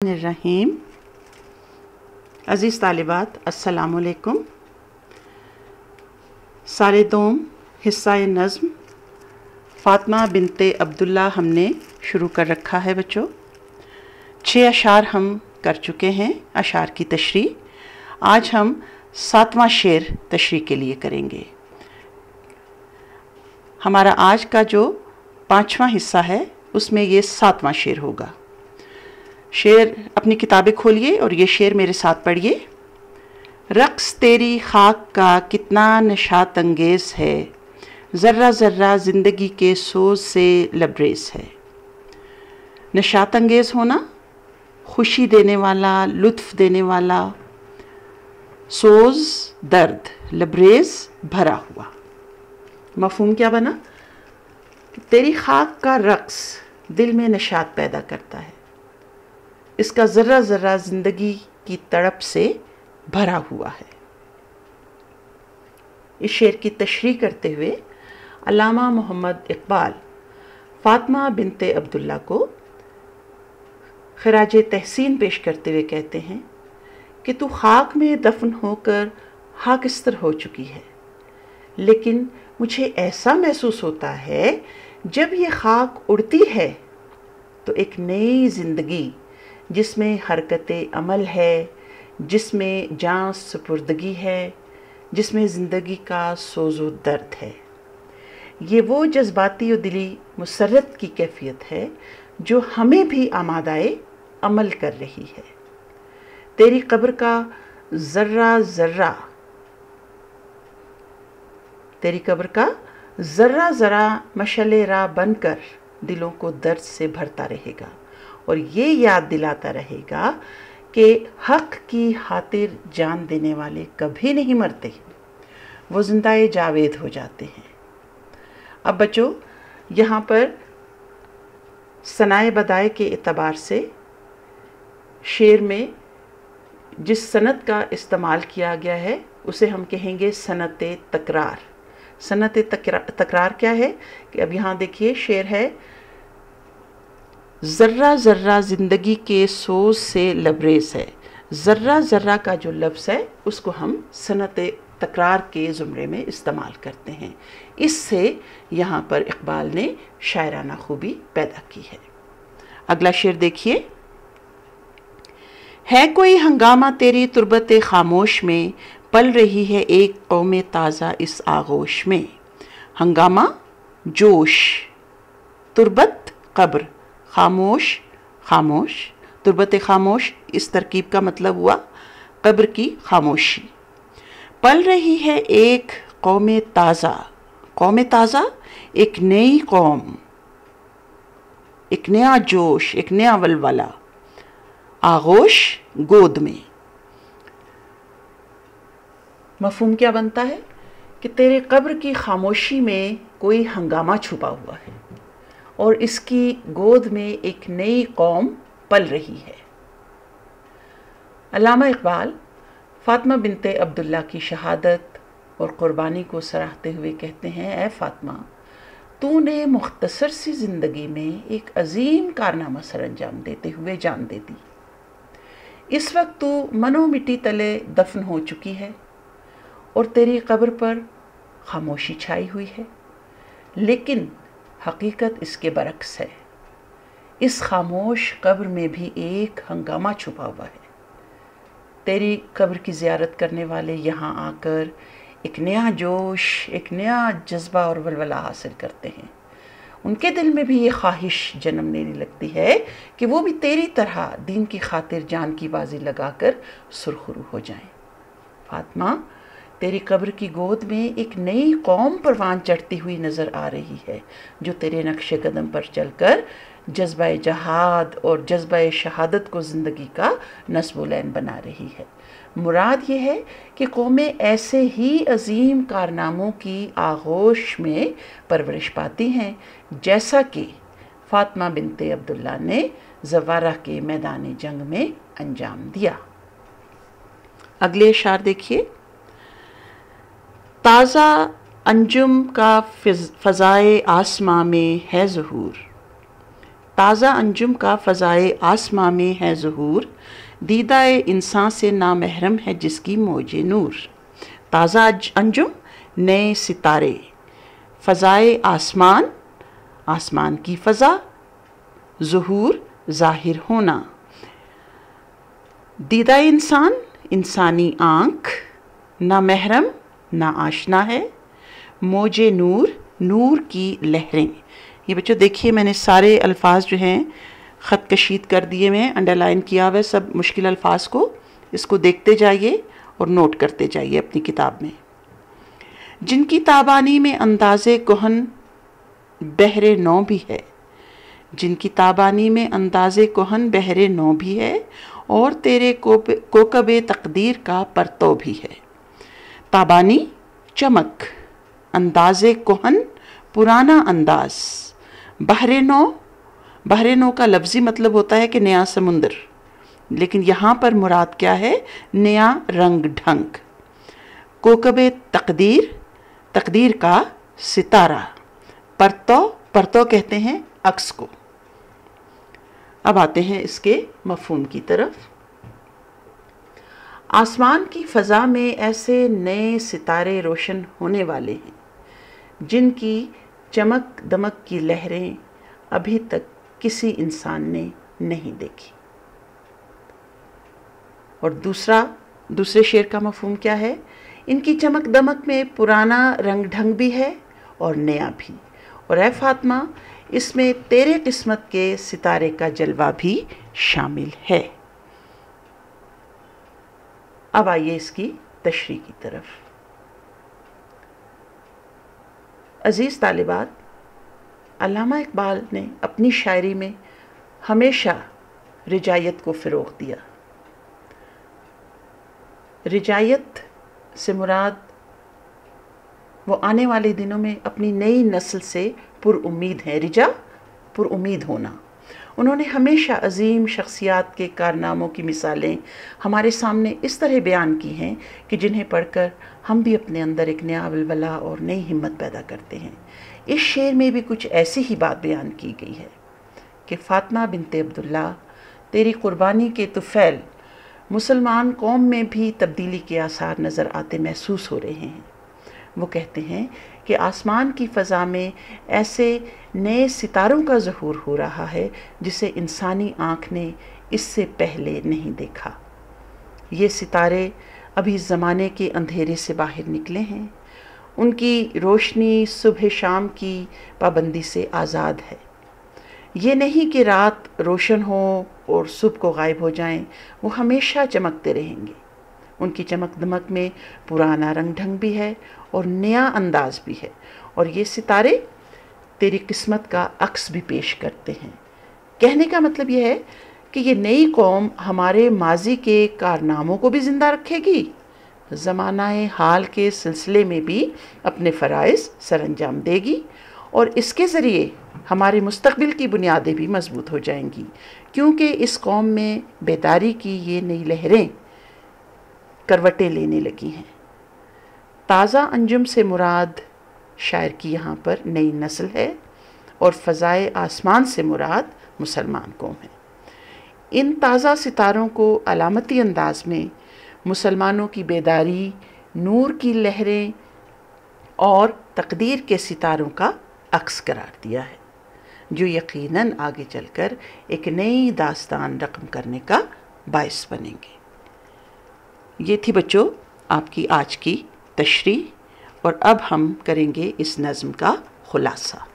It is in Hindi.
रहीम अज़ीज़ तालिबात अस्सलामुअलैकुम सारे दोम हिस्सा नज़म, फ़ातिमा बिनते अब्दुल्ला हमने शुरू कर रखा है बच्चों। छः अशार हम कर चुके हैं, अशार की तशरी आज हम सातवां शेर तशरी के लिए करेंगे। हमारा आज का जो पाँचवा हिस्सा है, उसमें ये सातवां शेर होगा। शेर अपनी किताबें खोलिए और ये शेर मेरे साथ पढ़िए। रक्स तेरी खाक का कितना नशात अंगेज़ है, ज़र्रा ज़र्रा ज़िंदगी के सोज से लबरेज है। नशात अंगेज़ होना, खुशी देने वाला, लुत्फ़ देने वाला, सोज, दर्द, लबरेज भरा हुआ। मफहम क्या बना? तेरी खाक का रक्स दिल में नशात पैदा करता है। इसका ज़र्रा ज़र्रा ज़िंदगी की तड़प से भरा हुआ है। इस शेर की तशरी करते हुए अलामा मोहम्मद इकबाल फातमा बिनते अब्दुल्ला को खराज तहसीन पेश करते हुए कहते हैं कि तू खाक में दफन होकर हाकिस्तर हो चुकी है, लेकिन मुझे ऐसा महसूस होता है जब ये खाक उड़ती है तो एक नई ज़िंदगी जिसमें हरकत अमल है, जिसमें जान सपुर्दगी है, जिसमें ज़िंदगी का सोज़ो दर्द है। ये वो जज्बाती और दिली मुसरत की कैफियत है, जो हमें भी आमादाए अमल कर रही है। तेरी कब्र का ज़र्रा ज़र्रा, तेरी कब्र का ज़र्रा ज़रा मशल रा बनकर दिलों को दर्द से भरता रहेगा। और ये याद दिलाता रहेगा कि हक की खातिर जान देने वाले कभी नहीं मरते। वो ज़िंदा जावेद हो जाते हैं। अब बच्चों, यहाँ पर सनाए बदाए के अतबार से शेर में जिस सनत का इस्तेमाल किया गया है, उसे हम कहेंगे सनत तकरार। सनत तकरार क्या है? कि अब यहाँ देखिए शेर है ज़र्रा ज़र्रा ज़िंदगी के सोच से लबरेज है। ज़र्रा ज़र्रा का जो लफ्ज़ है, उसको हम सनत तकरार के ज़ुमरे में इस्तेमाल करते हैं। इससे यहाँ पर इकबाल ने शायराना खूबी पैदा की है। अगला शेर देखिए। है कोई हंगामा तेरी तुरबत खामोश में? पल रही है एक कौम ताज़ा इस आगोश में। हंगामा, जोश। तुरबत, कब्र। खामोश खामोश। तुरबत खामोश, इस तरकीब का मतलब हुआ कब्र की खामोशी। पल रही है एक कौम ताज़ा। कौम ताज़ा, एक नई कौम, एक नया जोश, एक नया वलवला आगोश गोद में। मफहम क्या बनता है? कि तेरे कब्र की खामोशी में कोई हंगामा छुपा हुआ है। और इसकी गोद में एक नई कौम पल रही है। अलामा इकबाल फ़ातिमा बिनते अब्दुल्ला की शहादत और क़ुरबानी को सराहते हुए कहते हैं ए फ़ातिमा, तूने मुख्तसर सी ज़िंदगी में एक अजीम कारनामा सर अंजाम देते हुए जान दे दी। इस वक्त तू मनो मिट्टी तले दफन हो चुकी है और तेरी कब्र पर खामोशी छाई हुई है। लेकिन हकीकत इसके बरक्स है। इस खामोश कब्र में भी एक हंगामा छुपा हुआ है। तेरी कब्र की ज़्यारत करने वाले यहाँ आकर एक नया जोश, एक नया जज्बा और वलवला हासिल करते हैं। उनके दिल में भी ये ख्वाहिश जन्म लेने लगती है कि वो भी तेरी तरह दीन की खातिर जान की बाजी लगाकर सुरखरू हो जाएँ। फातिमा तेरी कब्र की गोद में एक नई कौम परवान चढ़ती हुई नज़र आ रही है, जो तेरे नक्श कदम पर चलकर जज्बा जहाद और जज्बा शहादत को ज़िंदगी का नस्बुलैन बना रही है। मुराद ये है कि कौमें ऐसे ही अजीम कारनामों की आगोश में परवरिश पाती हैं, जैसा कि फातमा बिनते अब्दुल्ला ने जवारा के मैदान जंग में अंजाम दिया। अगले शार देखिए। ताज़ा अंजुम का फ़ज़ाए आसमां में है ज़हूर। ताज़ा अंजुम का फ़ज़ाए आसमां में है ज़हूर। दीदा इंसान से नामहरम है जिसकी मौज नूर। ताज़ा अंजुम, नए सितारे। फ़ज़ाए आसमान आसमान की फ़ज़ा, ज़हूर ज़ाहिर होना। दीदा इंसान, इंसानी आँख ना महरम ना आशना है, मोजे नूर नूर की लहरें। ये बच्चों देखिए, मैंने सारे अल्फाज जो हैं ख़त कशीद कर दिए हुए अंडरलाइन किया हुआ है सब मुश्किल अल्फाज को। इसको देखते जाइए और नोट करते जाइए अपनी किताब में। जिनकी ताबानी में अंदाज़ कोहन बहरे नौ भी है, जिनकी ताबानी में अंदाज़ कोहन बहरे नौ भी है, और तेरे कोकब तकदीर का परतो भी है। ताबानी, चमक, अंदाज कोहन, पुराना अंदाज। बहरे नौ बहरे नौ का लफ्ज़ी मतलब होता है कि नया समुंदर। लेकिन यहाँ पर मुराद क्या है? नया रंग ढंग। कोकब तकदीर तकदीर का सितारा। परतो परतो कहते हैं अक्स को। अब आते हैं इसके मफहम की तरफ़। आसमान की फ़ज़ा में ऐसे नए सितारे रोशन होने वाले हैं, जिनकी चमक दमक की लहरें अभी तक किसी इंसान ने नहीं देखी। और दूसरा, दूसरे शेर का मफहम क्या है? इनकी चमक दमक में पुराना रंग ढंग भी है और नया भी। और ए फातमा, इसमें तेरे किस्मत के सितारे का जलवा भी शामिल है। अब आइए इसकी तशरी की तरफ़। अज़ीज़ तालिबात अलामा इकबाल ने अपनी शायरी में हमेशा रिजायत को फ़रोग दिया। रिजायत से मुराद, वो आने वाले दिनों में अपनी नई नस्ल से पुरुद हैं। रिजा पुरुद होना। उन्होंने हमेशा अजीम शख्सियात के कारनामों की मिसालें हमारे सामने इस तरह बयान की हैं कि जिन्हें पढ़कर हम भी अपने अंदर एक नया वलवला और नई हिम्मत पैदा करते हैं। इस शेर में भी कुछ ऐसी ही बात बयान की गई है कि फ़ातिमा बिनते अब्दुल्ला, तेरी क़ुरबानी के तुफ़ैल मुसलमान कौम में भी तब्दीली के आसार नज़र आते महसूस हो रहे हैं। वो कहते हैं कि आसमान की फ़ज़ा में ऐसे नए सितारों का ज़हूर हो रहा है जिसे इंसानी आँख ने इससे पहले नहीं देखा। ये सितारे अभी ज़माने के अंधेरे से बाहर निकले हैं। उनकी रोशनी सुबह शाम की पाबंदी से आज़ाद है। ये नहीं कि रात रोशन हो और सुबह को गायब हो जाएँ, वो हमेशा चमकते रहेंगे। उनकी चमक दमक में पुराना रंग ढंग भी है और नया अंदाज भी है। और ये सितारे तेरी किस्मत का अक्स भी पेश करते हैं। कहने का मतलब यह है कि ये नई कौम हमारे माजी के कारनामों को भी ज़िंदा रखेगी। ज़माना हाल के सिलसिले में भी अपने फ़रज़ सर अंजाम देगी और इसके ज़रिए हमारे मुस्तबिल की बुनियादें भी मज़बूत हो जाएँगी, क्योंकि इस कौम में बेदारी की ये नई लहरें करवटें लेने लगी हैं। ताज़ा अंजुम से मुराद शायर की यहाँ पर नई नस्ल है और फ़ज़ाए आसमान से मुराद मुसलमान कौम है। इन ताज़ा सितारों को अलामती अंदाज में मुसलमानों की बेदारी, नूर की लहरें और तकदीर के सितारों का अक्स करार दिया है, जो यकीनन आगे चलकर एक नई दास्तान रकम करने का बायस बनेंगे। ये थी बच्चों आपकी आज की तशरी और अब हम करेंगे इस नज़म का ख़ुलासा।